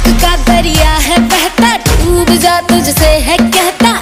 इश्क का दरिया है बहता डूब जा तुझसे है कहता।